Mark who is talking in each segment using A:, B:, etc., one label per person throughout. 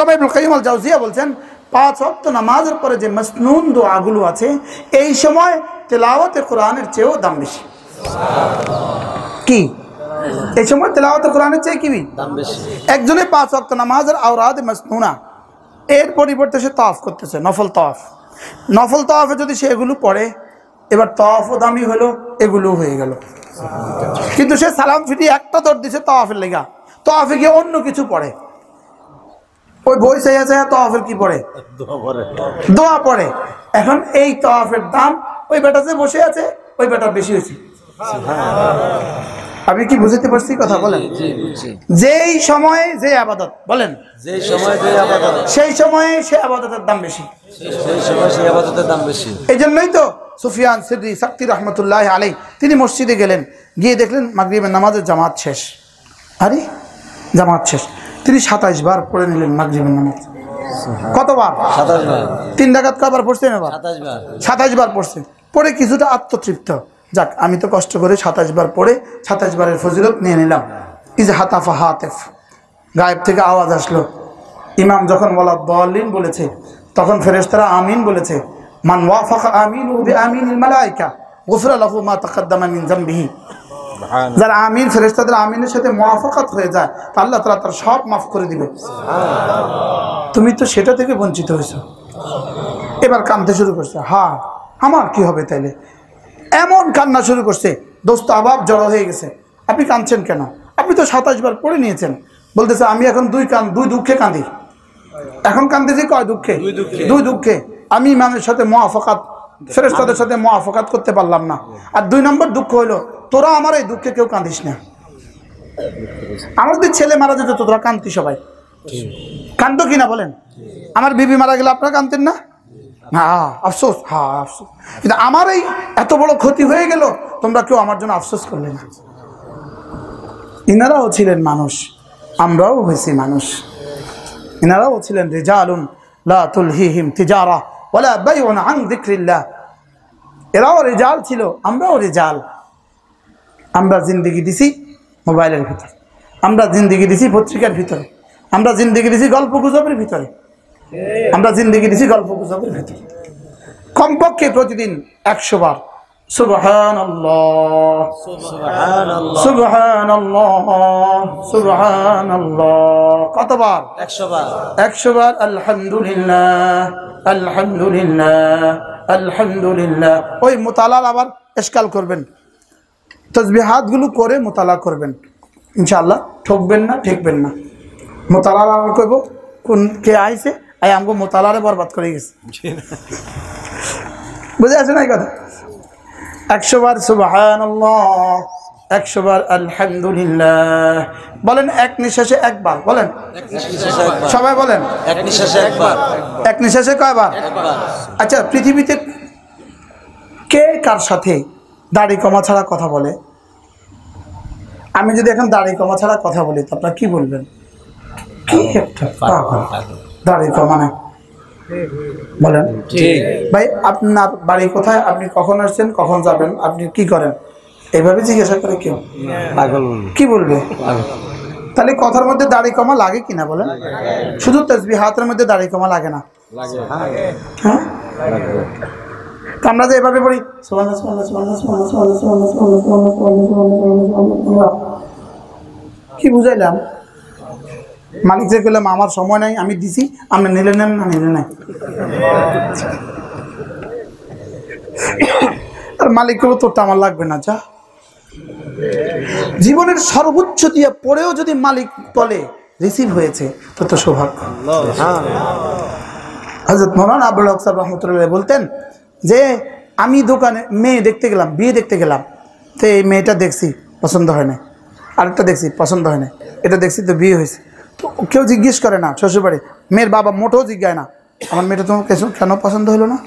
A: আল্লামা ইবনুল কাইয়িম আল জাওজিয়া বলছেন পাঁচ ওয়াক্ত নামাজের পরে যে মাসনুন দোয়াগুলো আছে এই সময় তেলাওয়াতে কোরআনের চেয়েও দাম বেশি। কি? এই সময় তেলাওয়াতে কোরআনের চেয়ে কি
B: দাম বেশি।
A: একজনে পাঁচ ওয়াক্ত নামাজের আওরাদ মাসনুনা এর পরিবর্তে সে তফ করতেছে নফল তফ নফল তফে যদি সে এগুলো পড়ে এবার তফও দামি হলো এগুলো হয়ে গেল। কিন্তু সে সালাম ফিরি একটা দর দিছে তফের লেগা। তফে গিয়ে অন্য কিছু পড়ে। ওই বই চাইয়া চাইয়া তফের কি পড়ে?
B: দোয়া
A: পড়ে। এখন এই তফের দাম ওই বেটা যে বসে আছে ওই বেটা বেশি হয়েছে। আমি কি বুঝতে পারছি কথা বলেন? যেই সময়ে যে আবাদত বলেন। সেই সময়ে সে আবাদতের দাম বেশি। এই জন্যই তো সুফিয়ান সিদ্দি শক্তি রহমতুল্লাহ আলাই তিনি মসজিদে গেলেন গিয়ে দেখলেন মাগরিবের নামাজের জামাত শেষ। আরে জামাত শেষ। তিনি সাতাইশ বার পড়ে নিলেন মাগরিবের নামাজ। কতবার? তিন ডাকাত কবার পড়ছেন এবার? সাতাইশ বার। পড়ছেন। পড়ে কিছুটা আত্মতৃপ্ত। যাক আমি তো কষ্ট করে সাতাইশ বার পড়ে সাতাইশ বারের ফজিলত নিয়ে নিলাম। ইজ হাতাফা হাতেফ গায়েব থেকে আওয়াজ আসলো। ইমাম যখন বলা দলিন বলেছে তখন ফেরেশতারা আমিন বলেছে মান ওয়াফাকা আমিন আমিন মালাইকা গুফরা লাহু মা তাকাদ্দামা মিন যামবিহি যারা আমিন ফেরেশতাদের আমিনের সাথে মুওয়াফাকাত হয়ে যায় তা আল্লাহ তাআলা তার সব মাফ করে দিবে। তুমি তো সেটা থেকে বঞ্চিত হয়েছো। এবার কাঁদতে শুরু করছে। হ্যাঁ আমার কি হবে তাইলে? এমন কান্না শুরু করছে। দোস্ত আবাব জড়ো হয়ে গেছে। আপনি কাঁদছেন কেন? আপনি তো সাতাশ বার পড়ে নিয়েছেন। বলতেছে আমি এখন দুই কান দুই দুঃখে কাঁদি। এখন কাঁদতেছি কয় দুঃখে? দুই দুঃখে। আমি ইমামের সাথে মোয়াফকাত ফেরেস্তাদের সাথে মোয়াফকাত করতে পারলাম না। আর দুই নম্বর দুঃখ হইল তোরা আমার এই দুঃখে কেউ কাঁদিস না। আমার যদি ছেলে মারা যেত তো তোরা কান্তি সবাই। কান্দো কিনা বলেন? আমার বিবি মারা গেলে আপনারা কানতেন না? হ্যাঁ আফসোস হ্যাঁ আফসোস। কিন্তু আমার এই এত বড় ক্ষতি হয়ে গেল, তোমরা কেউ আমার জন্য আফসোস করলে না। ইনারাও ছিলেন মানুষ, আমরাও হয়েছি মানুষ। ইনারাও ছিলেন রেজালুন লা তুলহিহিম তিজারা, ওয়ালা বাইউন আন যিকরিল্লাহ। এরাও রেজাল ছিল, আমরাও রেজাল। আমরা জিন্দগি দিছি মোবাইলের ভিতরে। আমরা জিন্দগি দিছি পত্রিকার ভিতরে। আমরা জিন্দগি দিছি গল্প গুজবের ভিতরে। আমরা জিন্দগি দিছি গল্প গুজবের ভিতরে। কমপক্ষে প্রতিদিন একশো বার। সুবহান সুবহান সুবহান কতবার?
B: একশো বার।
A: একশো বার আলহামদুলিল্লাহ আলহামদুলিল্লাহ আলহামদুলিল্লাহ। ওই মোতালার আবার এসকাল করবেন। তসবিহাতগুলো করে মোতালা করবেন। ইনশাআল্লাহ। ঠকবেন না ঠেকবেন না। মোতালার আবার করব? কোন কে আইছে? আই আমাকে মোতালারে বরবাদ করে গেছে। বুঝে আছে না এই কথা? একশো বার সুবাহান একশো বার আলহামদুলিল্লাহ। বলেন এক নিঃশ্বাসে একবার বলেন। সবাই বলেন।
B: এক নিঃশ্বাসে একবার।
A: এক নিঃশ্বাসে কয়বার? আচ্ছা পৃথিবীতে কে কার সাথে দাড়ি কমা ছাড়া কথা বলে। আমি যদি এখন দাড়ি কমা ছাড়া কথা বলি তো আপনার কি বলবেন? কি একটা দাড়ি কমা নাই বলেন। ভাই আপনার বাড়ি কোথায়? আপনি কখন আসছেন? কখন যাবেন? আপনি কি করেন? এইভাবে জিজ্ঞাসা করে কেউ? কি বলবে? তাহলে কথার মধ্যে দাড়ি কমা লাগে কিনা বলেন? শুধু তসবি হাতের মধ্যে দাড়ি কমা লাগে না। হ্যাঁ? আমরা যে এভাবে পড়ি কি বুঝাইলাম? মালিক যে করলাম আমার সময় নাই আমি দিছি আপনি নিলে নেন না নিলে নাই? আর মালিক করব তোরটা আমার লাগবে না যা। জীবনের সর্বোচ্চ দিয়ে পড়েও যদি মালিক বলে রিসিভ হয়েছে তো তো সৌভাগ্য। হজরত মৌলানা আবুল হক সাহেব রহমতুল্লাহ বলতেন যে আমি দোকানে মেয়ে দেখতে গেলাম বিয়ে দেখতে গেলাম তো এই মেয়েটা দেখছি পছন্দ হয় না আরেকটা দেখছি পছন্দ হয় না এটা দেখছি তো বিয়ে হয়েছে। তো কেউ জিজ্ঞেস করে না শ্বশুরবাড়ি। মেয়ের বাবা মোটেও জিজ্ঞায় না। আমার মেয়েটা তোমার কেন- কেন পছন্দ হলো না?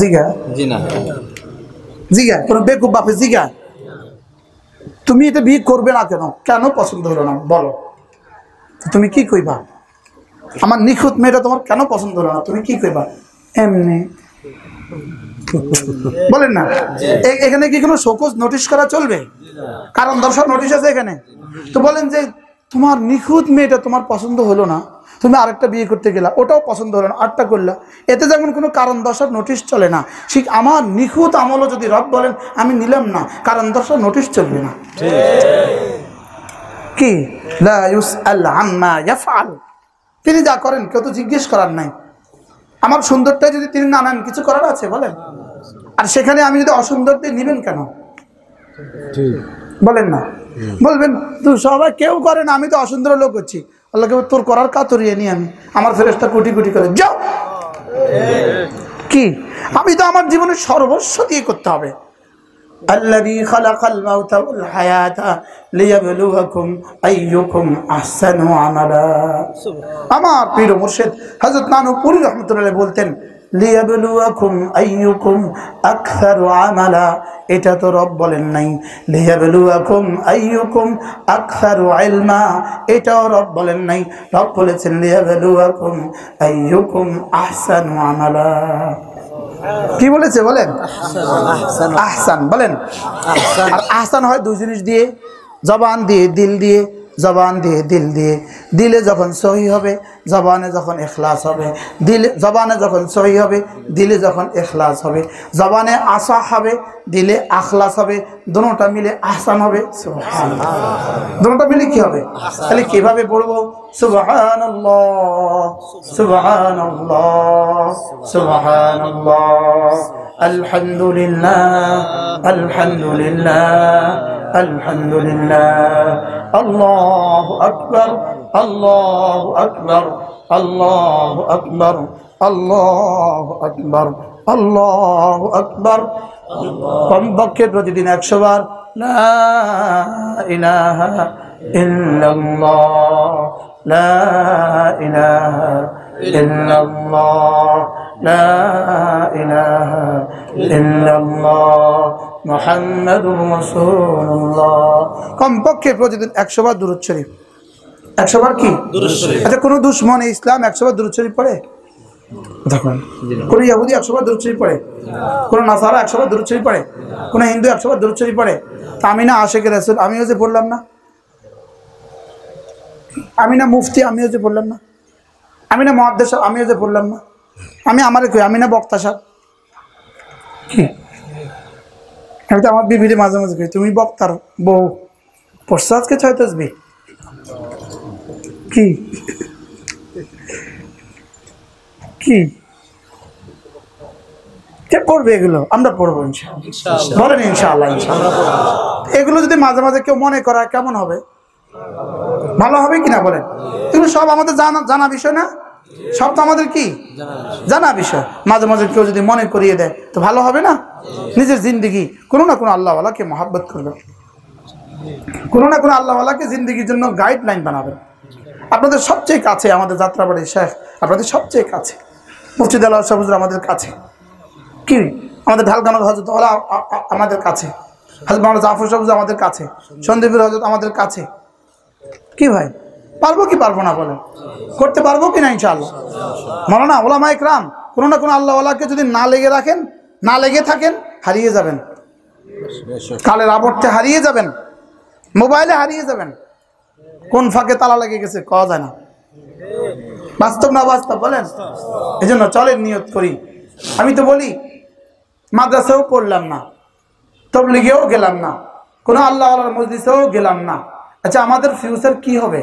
A: জিজ্ঞা
B: জি না।
A: জিজ্ঞা কোনো বেকুব বাপে জিজ্ঞা তুমি এটা বিয়ে করবে না কেন? কেন পছন্দ হলো না? বলো। তুমি কি কইবা? আমার নিখুঁত মেয়েটা তোমার কেন পছন্দ হলো না? তুমি কি কইবা? এমনি। বলেন না। এখানে কি কোনো শোকজ নোটিশ করা চলবে? কারণ দর্শক নোটিশ আছে এখানে। তো বলেন যে তোমার নিখুঁত মেয়েটা তোমার পছন্দ হলো না তুমি আরেকটা বিয়ে করতে গেলা ওটাও পছন্দ হলো না আটটা করলা। এতে যেমন কোনো কারণ দর্শার নোটিশ চলে না। ঠিক আমার নিখুঁত আমলও যদি রব বলেন আমি নিলাম না। কারণ দর্শক নোটিশ চলবে না। কি? তিনি যা করেন কেউ তো জিজ্ঞেস করার নাই। আমার সুন্দরটা যদি তিনি না নেন কিছু করার আছে বলেন? আর সেখানে আমি যদি অসুন্দর দিয়ে নেবেন কেন? বলেন না। বলবেন তো সবাই কেউ করে না আমি তো অসুন্দর লোক হচ্ছি। আল্লাহকে কেউ তোর করার কাতরিয়ে নি আমি। আমার ফেরেসটা কুটি কুটি করে যাও! কি? আমি তো আমার জীবনে সর্বস্ব দিয়ে করতে হবে। الذي خلق الموت والحياة ليبلوكم أيكم أحسن عملا আমার পীর মুর্শিদ হযরত নানুপুরি রহমতুল্লাহ বলতেন লিয়াবলুয়াকুম আইয়ুকুম আকসারু আমালা এটা তো রব বলেন নাই লিয়াবলুয়াকুম আইয়ুকুম আকসারু ইলমা এটাও রব বলেন নাই রব বলেছেন লিয়াবলুয়াকুম আইয়ুকুম আহসানু আমালা কি বলেছে বলেন?
B: আহসান
A: বলেন। আর আহসান হয় দুই জিনিস দিয়ে জবান দিয়ে দিল দিয়ে। জবান দিয়ে, দিল দিয়ে। দিলে যখন সহি হবে, জবানে যখন এখলাস হবে। দিলে, জবানে যখন সহি হবে, দিলে যখন এখলাস হবে। জবানে আসা হবে, দিলে আখলাস হবে। দুটোটা মিলে আহসান হবে। দুটোটা মিলে কি হবে? তাহলে কীভাবে সুবহানাল্লাহ সুবহানাল্লাহ সুবহানাল্লাহ। আলহামদুলিল্লাহ আলহামদুলিল্লাহ। আলহামদুলিল্লাহ আল্লাহু আকবার আল্লাহু আকবার আল্লাহু আকবার আল্লাহু আকবার আল্লাহু আকবার কমপক্ষে প্রতিদিন একশো বার লা ইলাহা ইল্লাল্লাহ লা ইলাহা ইল্লাল্লাহ লা ইলাহা ইল্লাল্লাহ মুহাম্মাদুর রাসূলুল্লাহ কমপক্ষে প্রতিদিন একশো বার দূরত শরীফ। একশো বার কি? আচ্ছা কোনো দুশ্মন ইসলাম একশো বার দূরত শরীফ পড়ে? দেখুন। কোন ইহুদি একশো বার দূরত শরীফ পড়ে? কোন নাসারা একশো বার দূরত শরীফ পড়ে? কোন হিন্দু একশো বার দূরত শরীফ পড়ে? তা আমি না আশেকের রাসূল আমিও যে পড়লাম না। আমি না মুফতি আমিও যে পড়লাম না। আমি না মহাদ্দেশ আমিও যে পড়লাম না। আমি আমার কই? আমি না বক্তা সাহেব। কি? আমি তো আমার বিবিরে মাঝে মাঝে কই তুমি বক্তার বউ পড়ছো আজকে ছয় তসবি কি? কি? কে পড়বে এগুলো? আমরা পড়ব বলেন ইনশাআল্লাহ এগুলো যদি মাঝে মাঝে কেউ মনে করা কেমন হবে? ভালো হবে কিনা বলেন? এগুলো সব আমাদের জানা জানা বিষয় না? সব তো আমাদের কি? জানা বিষয়। মাঝে মাঝে কেউ যদি মনে করিয়ে দেয়, তো ভালো হবে না? নিজের জিন্দিগি, কোনো না কোনো আল্লাহওয়ালাকে মহাব্বত করবে। কোনো না কোনো আল্লাহওয়ালাকে জিন্দিগির জন্য গাইডলাইন বানাবেন আপনাদের সবচেয়ে কাছে আমাদের যাত্রাবাড়ি, শেখ, আপনাদের সবচেয়ে কাছে। মুফতিদ আল্লাহ সাহুজুর আমাদের কাছে। কি? আমাদের ঢালকানোর হজরত ওলা আমাদের কাছে। মোহাম্মদ জাফর সাহুজ আমাদের কাছে। সন্দীপের হজরত আমাদের কাছে। কি ভাই? পারব কি পারব না বলেন? করতে পারব কি না ইনশাআল্লাহ? মনে না ওলামা ইকরাম, কোনো না কোনো আল্লাহওয়ালাকে যদি না লেগে রাখেন, না লেগে থাকেন, হারিয়ে যাবেন। কালের আবর্তে হারিয়ে যাবেন, মোবাইলে হারিয়ে যাবেন। কোন ফাঁকে তালা লেগে গেছে কওয়া যায় না। বাস্তব না বাস্তব বলেন? এই জন্য চলেন, নিয়ত করি। আমি তো বলি, মাদ্রাসাও পড়লাম না, তবলিগেও গেলাম না, কোনো আল্লাহ আল্লাহর মসজিদেও গেলাম না। আচ্ছা আমাদের ফিউচার কি হবে?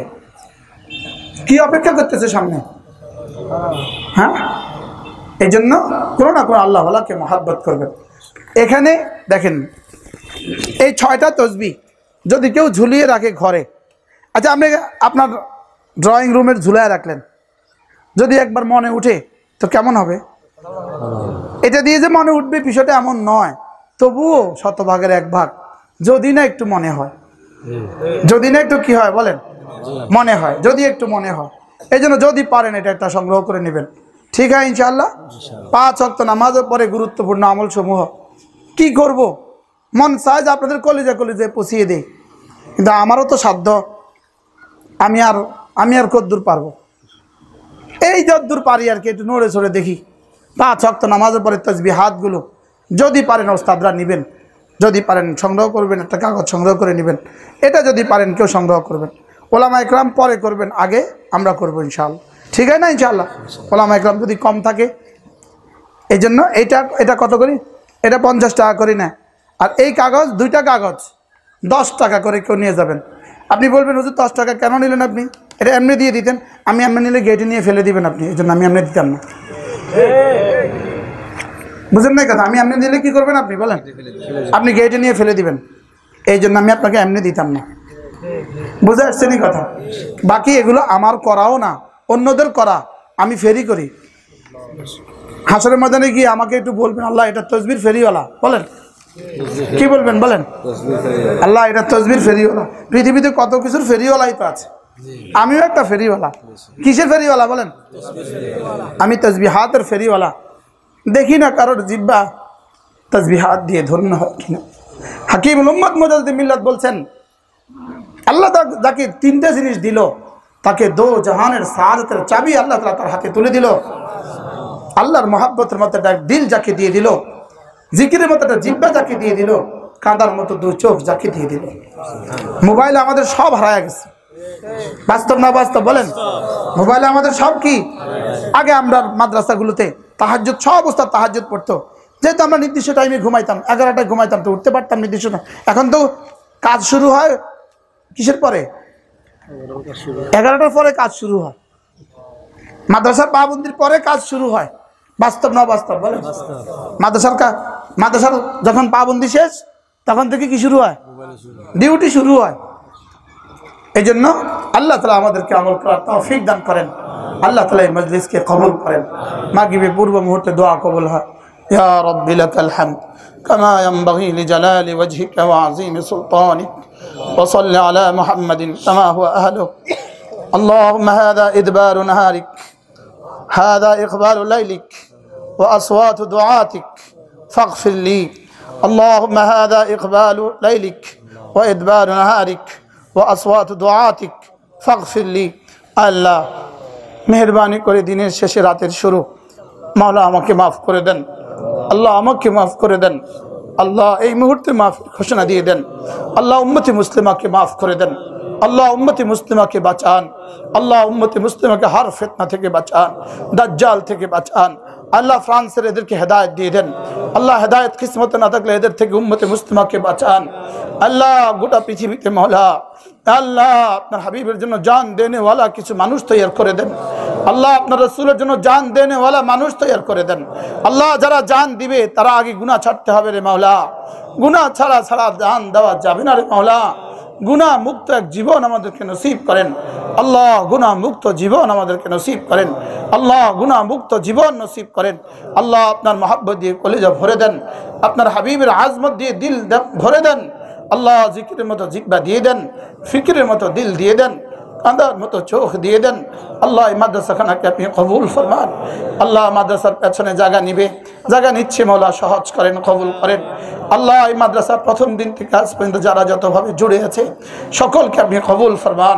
A: কি অপেক্ষা করতেছে সামনে? হ্যাঁ? এই জন্য কোনো না কোনো আল্লাহ আল্লাহকে মহাব্বত করবেন। এখানে দেখেন এই ছয়টা তসবি যদি কেউ ঝুলিয়ে রাখে ঘরে আচ্ছা আপনি আপনার ড্রয়িং রুমের ঝুলায় রাখলেন যদি একবার মনে উঠে তো কেমন হবে? এটা দিয়ে যে মনে উঠবে বিষয়টা এমন নয় তবুও শতভাগের এক ভাগ যদি না একটু মনে হয়। যদি না একটু কি হয় বলেন। মনে হয়, যদি একটু মনে হয়। এই জন্য যদি পারেন এটা একটা সংগ্রহ করে নেবেন। ঠিক আছে ইনশাল্লাহ পাঁচ অক্ত নামাজের পরে গুরুত্বপূর্ণ আমল সমূহ কি করব? মন চায় যে আপনাদের কলেজে কলেজে পৌঁছিয়ে দিই। কিন্তু আমারও তো সাধ্য। আমি আর আমি আর কদ্দূর পারব? এই যদ্দূর পারি আর কি, একটু নড়ে চড়ে দেখি। পাঁচ অক্ত নামাজের পরে তসবি হাতগুলো যদি পারেন ওস্তাদরা নেবেন। যদি পারেন, সংগ্রহ করবেন, একটা কাগজ সংগ্রহ করে নেবেন। এটা যদি পারেন, কেউ সংগ্রহ করবেন। ওলামা একরাম পরে করবেন, আগে আমরা করব ইনশাল্লাহ ঠিক আছে না ইনশাল্লাহ ওলামা একরাম যদি কম থাকে এই জন্য এইটা, এটা কত করি? এটা পঞ্চাশ টাকা করি না। আর এই কাগজ, দুইটা কাগজ, দশ টাকা করে কেউ নিয়ে যাবেন। আপনি বলবেন, হুজুর, দশ টাকা কেন নিলেন আপনি? এটা এমনি দিয়ে দিতেন। আমি এমনি নিলে গেটে নিয়ে ফেলে দিবেন আপনি এই জন্য আমি এমনি দিতাম না। বুঝেন না কথা? আমি এমনি দিলে কি করবেন আপনি? বলেন। আপনি গেটে নিয়ে ফেলে দিবেন। এই জন্য আমি আপনাকে এমনি দিতাম না। বুঝে আসছেনি কথা? বাকি এগুলো আমার করাও না, অন্যদের করা, আমি ফেরি করি। হাসরের ময়দানে গিয়ে আমাকে একটু বলবেন, আল্লাহ, এটা তসবির ফেরিওয়ালা, বলেন। কি বলবেন, বলেন? আল্লাহ, এটা তসবির ফেরিওয়ালা। পৃথিবীতে কত কিছুর ফেরিওয়ালাই তো আছে। আমিও একটা ফেরিওয়ালা। কিসের ফেরিওয়ালা, বলেন? আমি তসবি হাতের ফেরিওয়ালা। দেখি না কারোর জিব্বা তসবি হাত দিয়ে ধন্য হয় কিনা। হাকিম মোহাম্মদ মোজাদ মিল্লাত বলছেন আল্লাহ তাক- তিনটে জিনিস দিল, তাকে দো জাহানের সাহায্যের চাবি আল্লাহ তালা তার হাতে তুলে দিল। আল্লাহর মহাব্বতের মতো একটা দিল যাকে দিয়ে দিল, জিকিরের মতো একটা জিব্বা যাকে দিয়ে দিল, কাঁদার মতো দু চোখ যাকে দিয়ে দিল। মোবাইল আমাদের সব হারায় গেছে। বাস্তব না বাস্তব বলেন? মোবাইলে আমাদের সব কি? আগে আমরা মাদ্রাসাগুলোতে তাহাজ্জুদ, সব অবস্থা তাহাজ্জুদ পড়তো। যেহেতু আমরা নির্দিষ্ট টাইমে ঘুমাইতাম, এগারোটায় ঘুমাইতাম তো উঠতে পারতাম নির্দিষ্ট। এখন তো কাজ শুরু হয় কিসের পরে? এগারোটার পরে কাজ শুরু হয়। মাদ্রাসার পাবন্দির পরে কাজ শুরু হয়। বাস্তব না বাস্তব বলেন মাদ্রাসার কা মাদ্রাসার যখন পাবন্দি শেষ, তখন থেকে কি শুরু হয়? ডিউটি শুরু হয়। এই জন্য আল্লাহ তালা আমাদেরকে আমল করার তৌফিক দান করেন। আল্লাহ তালা এই মজলিসকে কবুল করেন। মাগিবে পূর্ব মুহূর্তে দোয়া কবল হয়। ইয়া রব্বি লাকাল হামদ كما ينبغي لجلال وجهك وعظيم سلطانك وصل على محمد كما هو أهله اللهم هذا إدبار نهارك هذا إقبال ليلك وأصوات دعاتك فاغفر لي اللهم هذا إقبال ليلك وإدبار نهارك وأصوات دعاتك فاغفر لي আল্লাহ মেহরবানি করে দিনের শেষে রাতের শুরু মাওলা আমাকে মাফ করে দেন আল্লাহ আমাকে মাফ করে দেন। আল্লাহ এই মুহূর্তে মাফ ঘোষণা দিয়ে দেন। আল্লাহ উম্মতি মুসলিমাকে মাফ করে দেন। আল্লাহ উম্মতি মুসলিমাকে বাঁচান। আল্লাহ উম্মতি মুসলিমাকে হার ফেতনা থেকে বাঁচান। দাজ্জাল থেকে বাঁচান। আল্লাহ ফ্রান্সের এদেরকে হেদায়ত দিয়ে দেন। আল্লাহ হেদায়ত কিসমতে না থাকলে এদের থেকে উম্মতে মুসলিমাকে বাঁচান। আল্লাহ গোটা পৃথিবীতে মহলা আল্লাহ আপনার হাবিবের জন্য জান দেনেওয়ালা কিছু মানুষ তৈরি করে দেন। আল্লাহ আপনার রসুলের জন্য জান দেনেওয়ালা মানুষ তৈরি করে দেন। আল্লাহ যারা জান দিবে, তারা আগে গুণা ছাড়তে হবে রে মাওলা। গুণা ছাড়া ছাড়া জান দেওয়া যাবে না রে মাওলা। গুণা মুক্ত এক জীবন আমাদেরকে নসিব করেন। আল্লাহ গুণা মুক্ত জীবন আমাদেরকে নসিব করেন। আল্লাহ গুণা মুক্ত জীবন নসিব করেন। আল্লাহ আপনার মহাব্বত দিয়ে কলেজা ভরে দেন। আপনার হাবিবের আজমত দিয়ে দিল ভরে দেন। আল্লাহ জিকিরের মতো জিব্বা দিয়ে দেন, ফিকিরের মতো দিল দিয়ে দেন। কাঁদার মতো চোখ দিয়ে দেন। আল্লাহ এই মাদ্রাসাখানাকে আপনি কবুল ফরমান। আল্লাহ মাদ্রাসার পেছনে জায়গা নিবে। জায়গা নিচ্ছে মৌলা, সহজ করেন, কবুল করেন। আল্লাহ এই মাদ্রাসার প্রথম দিন থেকে আজ পর্যন্ত যারা যতভাবে জুড়ে আছে, সকলকে আপনি কবুল ফরমান।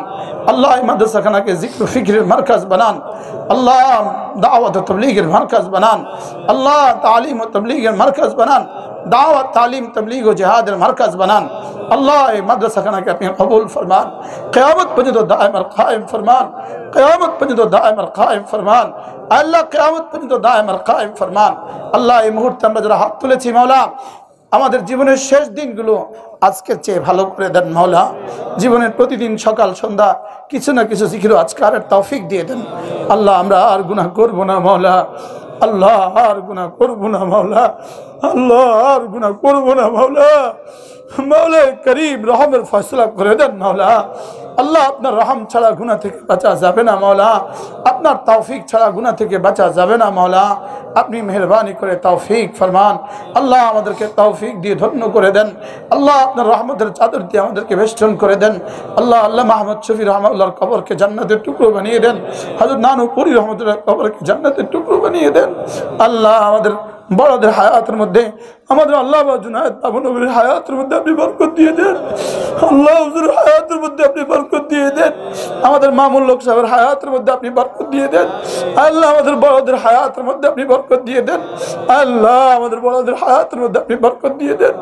A: আল্লাহ এই মাদ্রাসাখানাকে জিক্র ফিক্রের মার্কাজ বানান। আল্লাহ দাওয়াত ও তবলিগের মার্কাজ বানান আল্লাহ তালিম ও তবলিগের মার্কাজ বানান দাওয়াত তালিম তবলিগ ও জেহাদের মার্কাজ বানান আল্লাহ এই মাদ্রাসাখানাকে আপনি কবুল ফরমান কেয়ামত পর্যন্ত দায়ম আর কায়েম ফরমান কেয়ামত পর্যন্ত দায়ম আর কায়েম ফরমান আল্লাহ কেয়ামত পর্যন্ত দায়ম আর কায়েম ফরমান আল্লাহ এই মুহূর্তে আমরা যারা হাত তুলেছি মাওলা আমাদের জীবনের শেষ দিনগুলো আজকের চেয়ে ভালো করে দেন মাওলা জীবনের প্রতিদিন সকাল, সন্ধ্যা কিছু না কিছু শিখির আজকারের তৌফিক দিয়ে দেন। আল্লাহ, আমরা আর গুণা করব না মাওলা আল্লাহ, আর গুণা করব না মাওলা আল্লাহ, আর গুণা করব না মাওলা মাওলা করিম রহমের ফয়সলা করে দেন মাওলা। আল্লাহ আপনার রহম ছাড়া গুনাহ থেকে বাঁচা যাবে না মাওলা। আপনার তৌফিক ছাড়া গুনাহ থেকে বাঁচা যাবে না মাওলা। আপনি মেহরবানি করে তৌফিক ফরমান। আল্লাহ আমাদেরকে তৌফিক দিয়ে ধন্য করে দেন। আল্লাহ আপনার রহমতের চাদর দিয়ে আমাদেরকে বেষ্টন করে দেন। আল্লাহ আল্লাহ মাহমদ শফি রহমাল্লাহর কবরকে জান্নাতের টুকরো বানিয়ে দেন। হাজর নানু পুরী রহমতুল্লাহ কবরকে জান্নাতের টুকরো বানিয়ে দেন। আল্লাহ আমাদের বড়দের হায়াতের মধ্যে আমাদের আল্লাহ বা জুনায়দ বাবু নবীর হায়াতের মধ্যে আপনি বরকত দিয়ে দেন আল্লাহ হুজুরের হায়াতের মধ্যে আপনি বরকত দিয়ে দেন আমাদের মামুল লোক সাহেবের হায়াতের মধ্যে আপনি বরকত দিয়ে দেন আল্লাহ আমাদের বড়দের হায়াতের মধ্যে আপনি বরকত দিয়ে দেন আল্লাহ আমাদের বড়দের হায়াতের মধ্যে আপনি বরকত দিয়ে দেন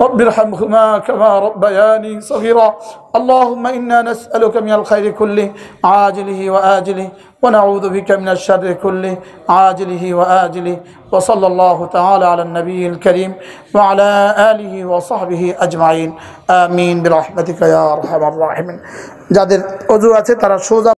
A: রব্বির হামহুমা কামা রব্বায়ানি সগীরা اللهم إنا نسألك من الخير كله عاجله وآجله ونعوذ بك من الشر كله عاجله وآجله وصلى الله تعالى على النبي الكريم وعلى آله وصحبه أجمعين آمين برحمتك يا أرحم الراحمين যাদের অজু আছে তারা সোজা